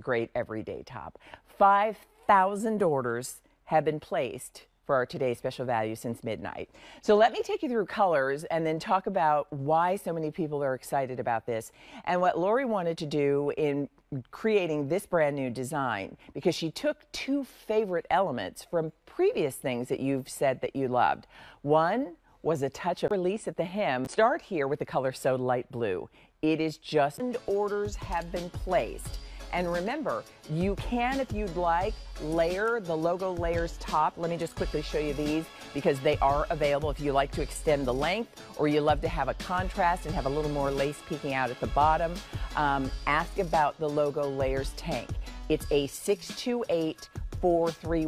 great everyday top. 5,000 orders have been placed for our today's special value since midnight. So let me take you through colors and then talk about why so many people are excited about this and what Lori wanted to do in creating this brand new design because she took two favorite elements from previous things that you've said that you loved. One was a touch of release at the hem. Start here with the color so light blue. It is just orders have been placed. And remember, you can, if you'd like, layer the logo layers top. Let me just quickly show you these because they are available if you like to extend the length or you love to have a contrast and have a little more lace peeking out at the bottom. Um, ask about the logo layers tank. It's a 62843.